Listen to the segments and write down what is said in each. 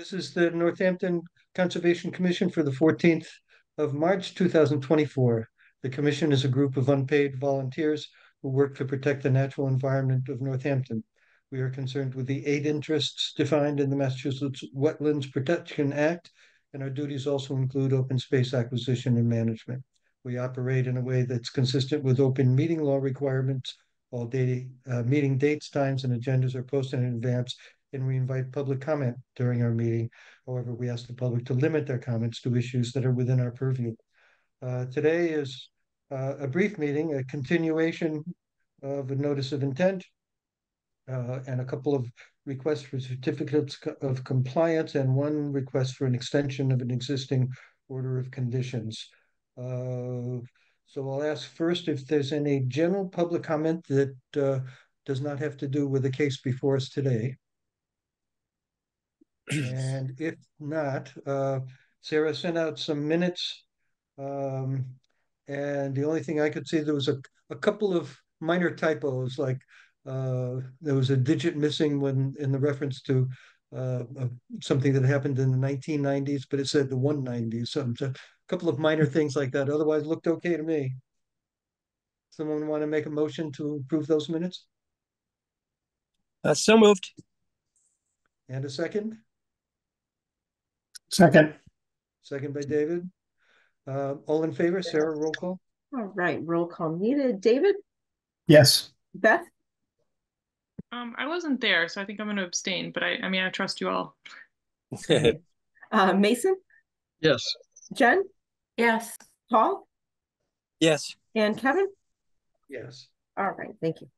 This is the Northampton Conservation Commission for the fourteenth of March, two thousand twenty-four. The commission is a group of unpaid volunteers who work to protect the natural environment of Northampton. We are concerned with the eight interests defined in the Massachusetts Wetlands Protection Act, and our duties also include open space acquisition and management. We operate in a way that's consistent with open meeting law requirements. All data, uh, meeting dates, times, and agendas are posted in advance, and we invite public comment during our meeting. However, we ask the public to limit their comments to issues that are within our purview. Uh, today is uh, a brief meeting, a continuation of a notice of intent, uh, and a couple of requests for certificates of compliance, and one request for an extension of an existing order of conditions. Uh, so I'll ask first if there's any general public comment that uh, does not have to do with the case before us today. And if not, uh, Sarah sent out some minutes. Um, and the only thing I could see, there was a, a couple of minor typos, like uh, there was a digit missing when in the reference to uh, something that happened in the 1990s, but it said the 190s. So, so a couple of minor things like that. Otherwise, looked okay to me. Someone want to make a motion to approve those minutes? Uh, so moved. And a second? Second, Second by David. Uh, all in favor, Sarah, roll call? All right, roll call needed. David, yes. Beth, Um, I wasn't there, so I think I'm gonna abstain, but I, I mean, I trust you all. uh, Mason, yes. Jen, Yes. Paul, Yes. and Kevin. Yes. All right, thank you.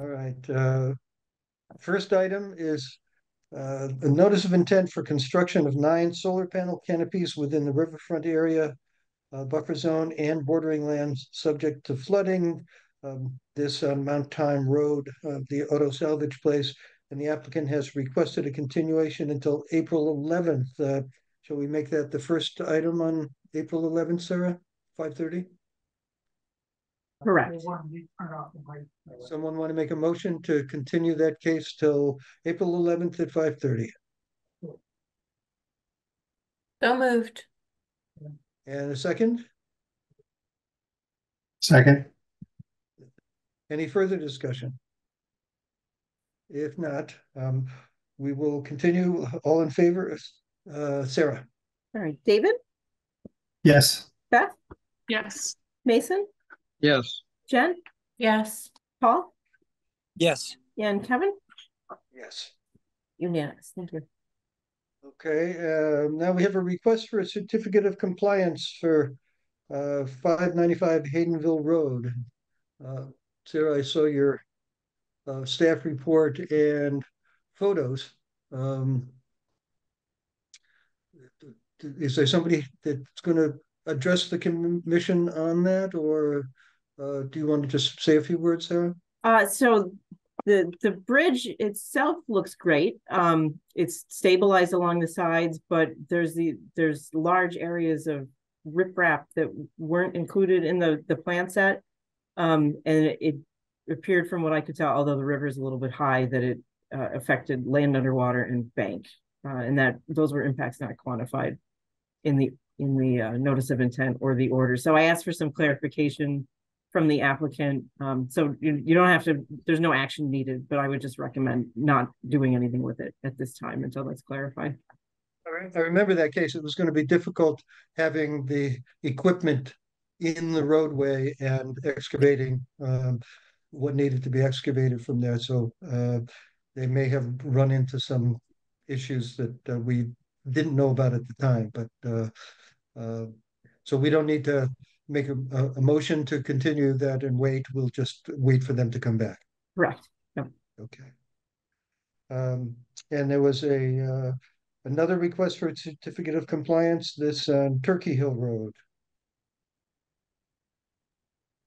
All right. Uh, first item is uh, a notice of intent for construction of nine solar panel canopies within the riverfront area, uh, buffer zone and bordering lands subject to flooding. Um, this on Mount Tom Road, uh, the auto salvage place, and the applicant has requested a continuation until April eleventh. Uh, shall we make that the first item on April eleventh, Sarah? Five thirty? Correct. Someone want to make a motion to continue that case till April eleventh at five thirty? So moved. And a second? Second, Any further discussion? If not, um, we will continue. All in favor, uh, Sarah? All right, David, yes. Beth, Yes. Mason, Yes. Jen, Yes. Paul, Yes. and Kevin. Yes. Unanimous, thank you. Okay, uh, now we have a request for a certificate of compliance for uh, five ninety-five Haydenville Road. Uh, Sarah, I saw your uh, staff report and photos. Um, is there somebody that's going to address the commission on that, or uh, do you want to just say a few words, Sarah? Uh, so the the bridge itself looks great. Um, it's stabilized along the sides, but there's the there's large areas of riprap that weren't included in the the plan set. Um, and it, it appeared from what I could tell, although the river is a little bit high, that it uh, affected land underwater and bank, uh, and that those were impacts not quantified in the in the uh, notice of intent or the order. So I asked for some clarification from the applicant. Um, so you, you don't have to, there's no action needed, but I would just recommend not doing anything with it at this time until that's clarified. I remember that case. It was going to be difficult having the equipment in the roadway and excavating um, what needed to be excavated from there. So uh, they may have run into some issues that uh, we didn't know about at the time. But uh, uh so we don't need to make a, a, motion to continue that and wait. We'll just wait for them to come back. Correct. Yep. Okay. Um, and there was a uh, another request for a certificate of compliance. This on Turkey Hill Road.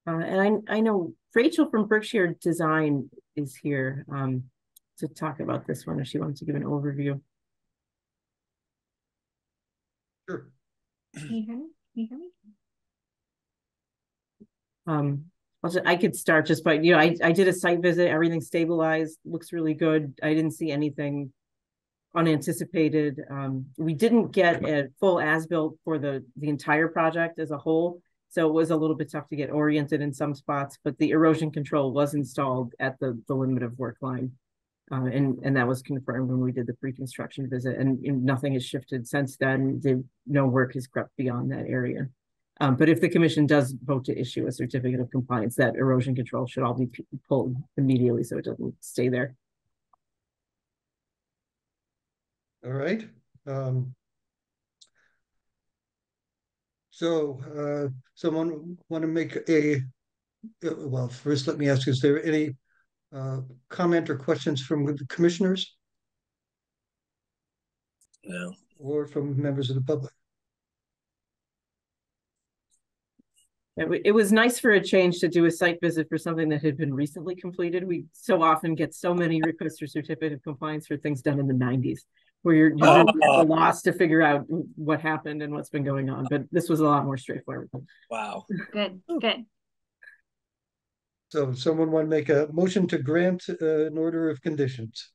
Uh, and I I know Rachel from Berkshire Design is here um, to talk about this one if she wants to give an overview. Sure. Can you hear me? Can you hear me? Um, i could start just by, you know, I, I did a site visit, everything stabilized, looks really good. I didn't see anything unanticipated. Um, we didn't get a full as-built for the, the entire project as a whole. So it was a little bit tough to get oriented in some spots, but the erosion control was installed at the, the limit of work line. Uh, and, and that was confirmed when we did the pre-construction visit and, and nothing has shifted since then. The, no work has crept beyond that area. Um, but if the commission does vote to issue a certificate of compliance, that erosion control should all be pulled immediately so it doesn't stay there. All right. Um. So, uh, someone want to make a, uh, well, first let me ask, is there any uh, comment or questions from the commissioners No. or from members of the public? It, wa- it was nice for a change to do a site visit for something that had been recently completed. We so often get so many requests for certificate of compliance for things done in the nineties. Where you're, you're really at a lost to figure out what happened and what's been going on, but this was a lot more straightforward. Wow. Good, good. So someone want to make a motion to grant uh, an order of conditions?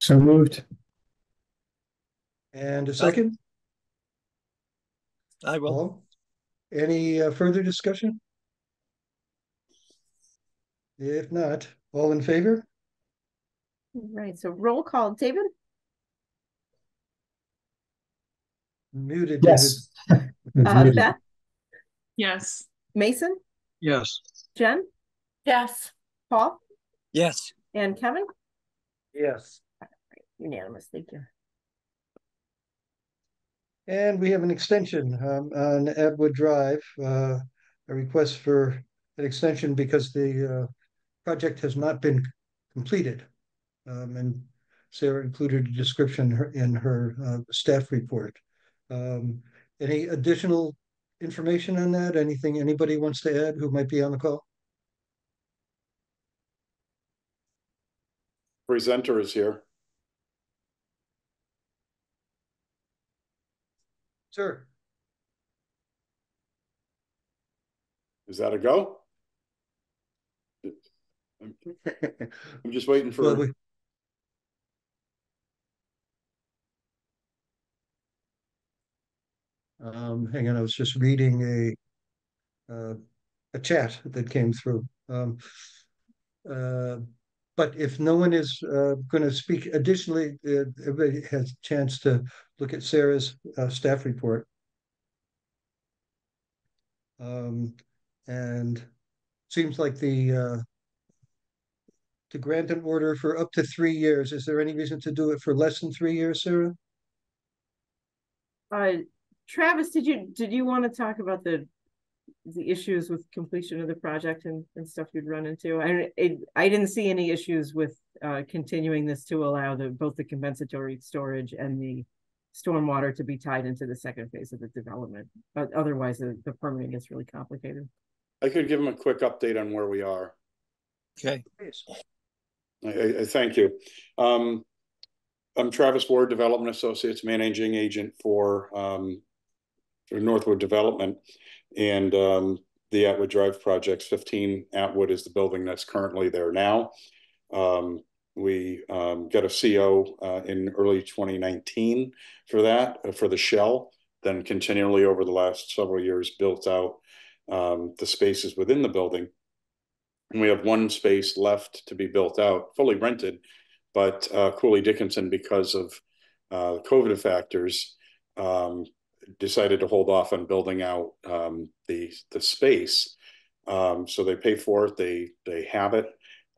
So moved. And a second? I will. Paul? Any uh, further discussion? If not, all in favor? Right, so roll call, David, Muted. Yes. uh, Beth, Yes. Mason, Yes. Jen, Yes. Paul, Yes. and Kevin. Yes. Unanimous, thank you. And we have an extension um, on Atwood Drive, uh, a request for an extension because the uh, project has not been completed. Um, and Sarah included a description her- in her uh, staff report. Um, any additional information on that? Anything anybody wants to add who might be on the call? presenter is here. Sir? Is that a go? I'm just waiting Well, for, we- Um, hang on, I was just reading a uh, a chat that came through. Um, uh, but if no one is uh, going to speak additionally, uh, everybody has a chance to look at Sarah's uh, staff report. Um, and seems like the uh, to grant an order for up to three years. Is there any reason to do it for less than three years, Sarah? Uh, Travis, did you, did you want to talk about the, the issues with completion of the project and, and stuff you'd run into? I, it, I didn't see any issues with, uh, continuing this to allow the, both the compensatory storage and the stormwater to be tied into the second phase of the development. But otherwise, the, the permitting is really complicated. I could give him a quick update on where we are. Okay. I, I, I thank you. Um, I'm Travis Ward, Development Associates Managing Agent for, um, for Northwood Development. And, um, the Atwood Drive projects, fifteen Atwood is the building that's currently there now. Um, we, um, got a CO, uh, in early twenty nineteen for that, uh, for the shell. Then continually over the last several years built out, um, the spaces within the building. And we have one space left to be built out, fully rented. But uh, Cooley Dickinson, because of uh, COVID factors, um, decided to hold off on building out um, the the space. Um, so they pay for it, they they have it.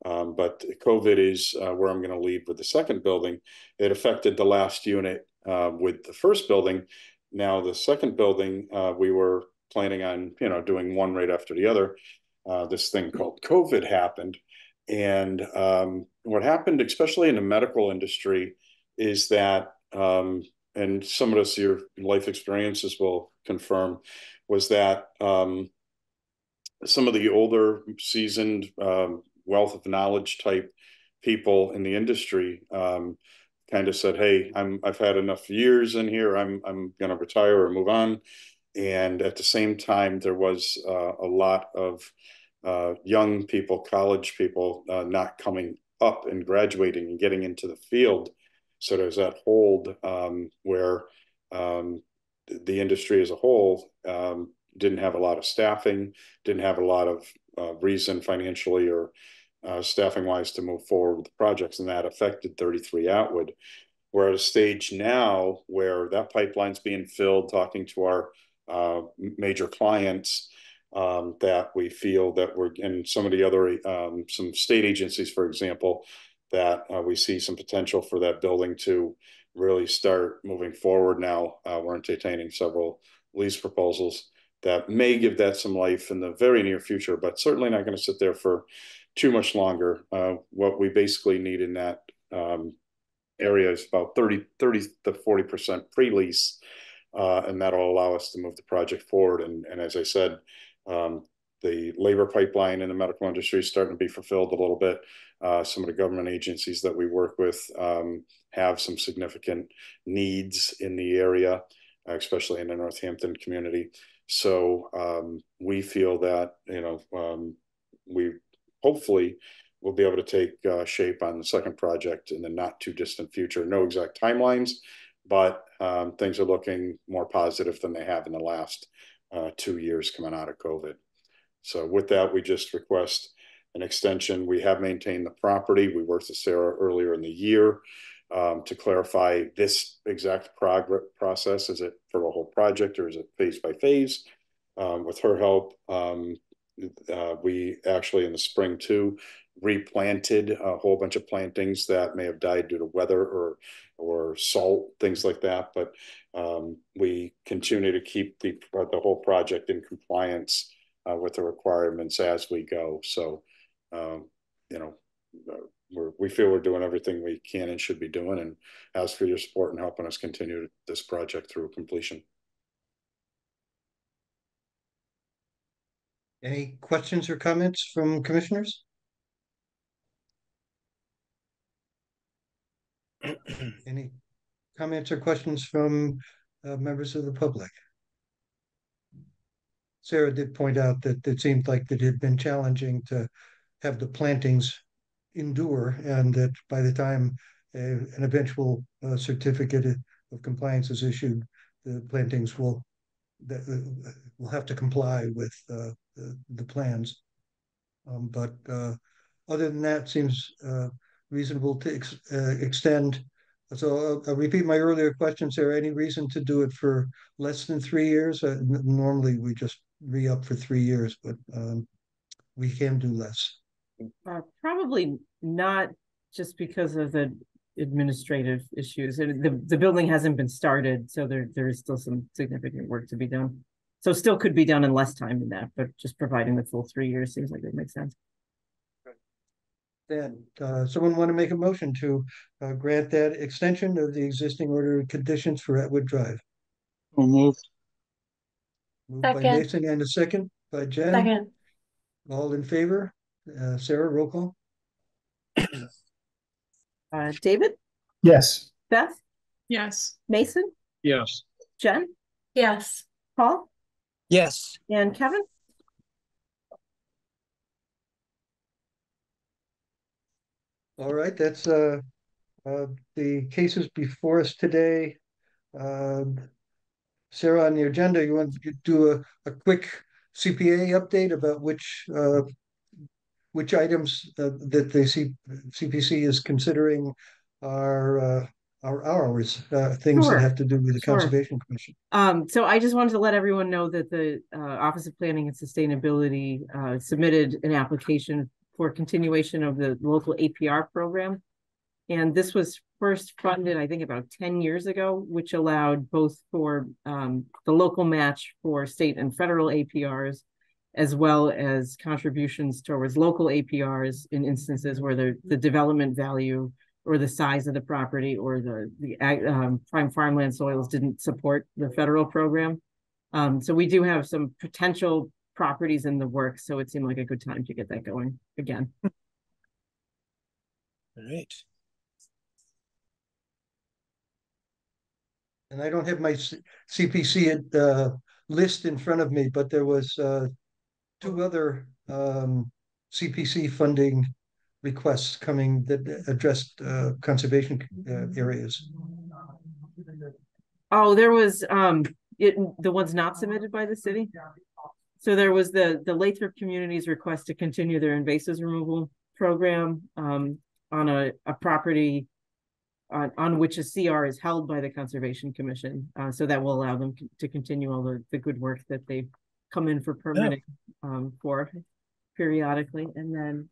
Um, but COVID is uh, where I'm going to lead with the second building. It affected the last unit uh, with the first building. Now the second building, uh, we were planning on you know doing one right after the other. Uh, this thing called COVID happened, and um, what happened, especially in the medical industry, is that, um, and some of us, your life experiences will confirm, was that um, some of the older, seasoned, um, wealth of knowledge type people in the industry um, kind of said, "Hey, I'm I've had enough years in here. I'm I'm going to retire or move on." And at the same time, there was uh, a lot of uh, young people, college people, uh, not coming up and graduating and getting into the field. So there's that hold um, where um, the industry as a whole um, didn't have a lot of staffing, didn't have a lot of uh, reason financially or uh, staffing wise to move forward with the projects, and that affected 33 Atwood. We're at a stage now where that pipeline's being filled, talking to our uh, major clients um, that we feel that we're in some of the other um, some state agencies, for example, that uh, we see some potential for that building to really start moving forward now. Uh, we're entertaining several lease proposals that may give that some life in the very near future, but certainly not going to sit there for too much longer. Uh, what we basically need in that um, area is about 30, 30 to 40% pre-lease, and that'll allow us to move the project forward. And, and as I said, um, the labor pipeline in the medical industry is starting to be fulfilled a little bit. Uh, some of the government agencies that we work with um, have some significant needs in the area, especially in the Northampton community. So um, we feel that you know um, we hopefully will be able to take uh, shape on the second project in the not too distant future. No exact timelines, but um, things are looking more positive than they have in the last uh, two years coming out of COVID. So with that, we just request an extension. We have maintained the property. We worked with Sarah earlier in the year um, to clarify this exact process. Is it for the whole project or is it phase by phase? Um, with her help, um, uh, we actually in the spring too replanted a whole bunch of plantings that may have died due to weather or or salt things like that but um, we continue to keep the the whole project in compliance uh, with the requirements as we go so um, you know uh, we're, we feel we're doing everything we can and should be doing and ask for your support and helping us continue this project through completion Any questions or comments from commissioners? Any comments or questions from uh, members of the public? Sarah did point out that it seemed like it had been challenging to have the plantings endure and that by the time a, an eventual uh, certificate of compliance is issued, the plantings will uh, will have to comply with uh, the, the plans. Um, but uh, other than that, seems uh, reasonable to ex uh, extend. So I'll, I'll, repeat my earlier question. Is there any reason to do it for less than three years? Uh, normally we just re-up for three years, but um, we can do less. Uh, probably not just because of the administrative issues. The, the building hasn't been started, so there, there is still some significant work to be done. So still could be done in less time than that, but just providing the full three years seems like it makes sense. Then, uh, someone want to make a motion to uh, grant that extension of the existing order of conditions for Atwood Drive? We'll move. Moved by Second. Mason and a second by Jen. Second, All in favor? Uh, Sarah, roll call? Uh, David, Yes. Beth, Yes. Mason, Yes. Jen, yes, Paul, Yes. and Kevin? All right, that's uh, uh, the cases before us today. Um, Sarah, on the agenda, you want to do a, a quick CPA update about which uh, which items uh, that the C CPC is considering are uh, are ours, uh, things Sure. that have to do with the Sure. Conservation Commission. Um, so I just wanted to let everyone know that the uh, Office of Planning and Sustainability uh, submitted an application for continuation of the local APR program. And this was first funded, I think, about ten years ago, which allowed both for um, the local match for state and federal APRs, as well as contributions towards local APRs in instances where the the development value or the size of the property or the, the um, prime farmland soils didn't support the federal program. Um, so we do have some potential properties in the works, so it seemed like a good time to get that going again. All right. And I don't have my CPC uh, list in front of me, but there was uh, two other um, CPC funding requests coming that addressed uh, conservation uh, areas. Oh, there was, um, it, the ones not submitted by the city? So there was the, the Lathrop community's request to continue their invasives removal program, um, on a, a property on, on which a CR is held by the Conservation Commission, uh, so that will allow them to continue all the, the good work that they've come in for permitting, um, for periodically, and then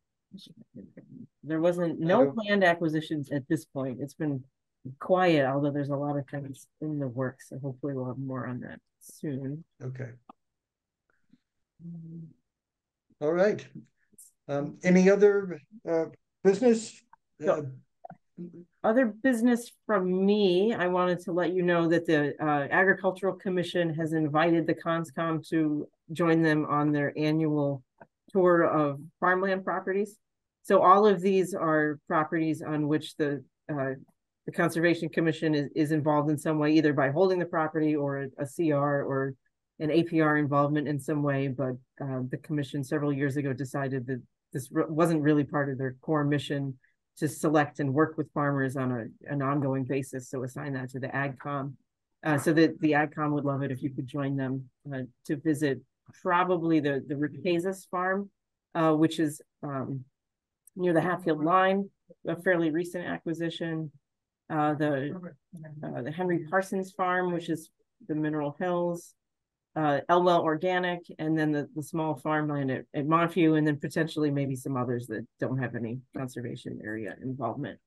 there wasn't, no Uh, planned acquisitions at this point. It's been quiet, although there's a lot of things in the works, so hopefully we'll have more on that soon. Okay, all right. Um, any other uh, business? Uh, Other business from me, I wanted to let you know that the uh Agricultural Commission has invited the Conscom to join them on their annual tour of farmland properties. So all of these are properties on which the uh the Conservation Commission is is involved in some way, either by holding the property or a CR or an APR involvement in some way, but uh the commission several years ago decided that this wasn't really part of their core mission to select and work with farmers on a, an ongoing basis, so assign that to the AgCom. Uh, so that the AgCom would love it if you could join them, uh, to visit probably the, the Ricasas farm, uh, which is, um, near the Hatfield line, a fairly recent acquisition. Uh, the, uh, the Henry Parsons Farm, which is the Mineral Hills. Uh, Elwell Organic, and then the, the small farmland at, at Montview, and then potentially maybe some others that don't have any conservation area involvement.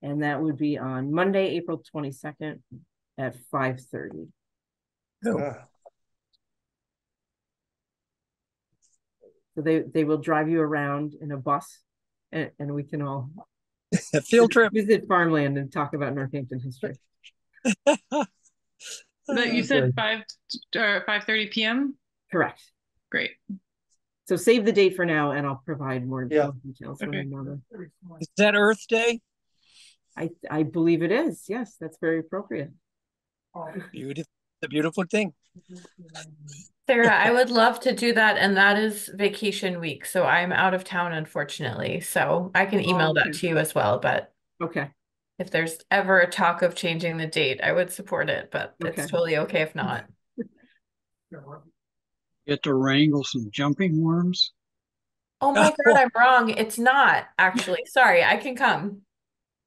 And that would be on Monday, April twenty-second at five thirty. ah, So they, they will drive you around in a bus and, and we can all Field trip. visit farmland and talk about Northampton history. But you uh, said five, or five thirty PM? Correct. Great. So save the date for now and I'll provide more Yeah. details when I Okay. know them. Is that Earth Day? I, I believe it is. Yes, that's very appropriate. Beautiful, a beautiful thing. Sarah, I would love to do that, and that is vacation week, so I'm out of town unfortunately. So I can email oh, okay. that to you as well, but Okay. If there's ever a talk of changing the date, I would support it, but Okay. it's totally okay if not. Get to wrangle some jumping worms. Oh my God, I'm wrong. It's not actually. Sorry, I can come.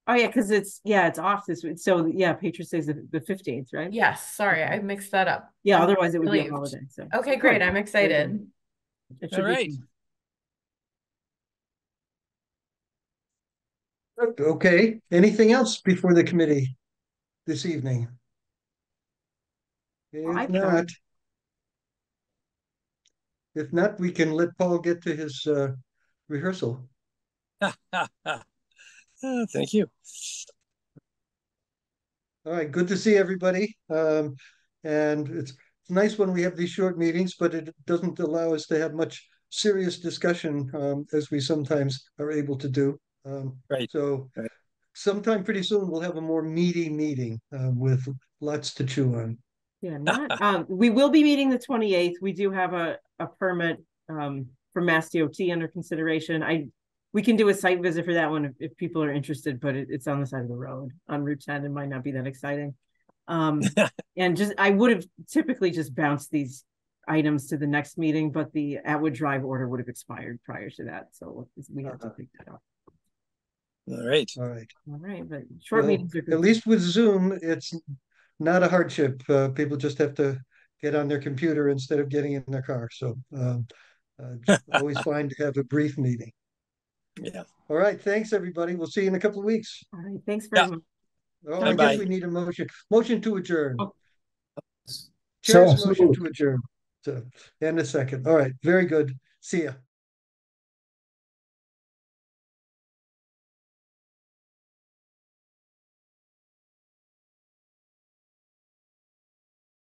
Oh, yeah, because it's, yeah, it's off this week. So yeah, Patriots Day is the, the fifteenth, right? Yes, sorry, I mixed that up. Yeah, otherwise it would be a holiday, so. Okay, great. I'm excited. It should be right. fun. Okay, anything else before the committee this evening? If not. If not, we can let Paul get to his uh rehearsal. Thank you. All right, good to see everybody. Um, and it's it's nice when we have these short meetings, but it doesn't allow us to have much serious discussion um as we sometimes are able to do. Um, Right. so Right. sometime pretty soon we'll have a more meaty meeting uh, with lots to chew on. Yeah, not, um, we will be meeting the twenty-eighth. We do have a, a permit, um, from Mass DOT under consideration. I, we can do a site visit for that one if, if people are interested, but it, it's on the side of the road on Route ten. It might not be that exciting. Um, and just, I would have typically just bounced these items to the next meeting, but the Atwood Drive order would have expired prior to that, so we have to Uh-huh. pick that up. All right. All right. All right, but short Well, meetings are. At least with Zoom, it's not a hardship. Uh, people just have to get on their computer instead of getting in their car. So um, uh, always fine to have a brief meeting. Yeah. All right, thanks, everybody. We'll see you in a couple of weeks. All right, thanks very Yeah. much. Oh, I Bye-bye. guess we need a motion, motion to adjourn. Oh. Chair's So- motion to adjourn. So, and a second. All right, very good. See ya.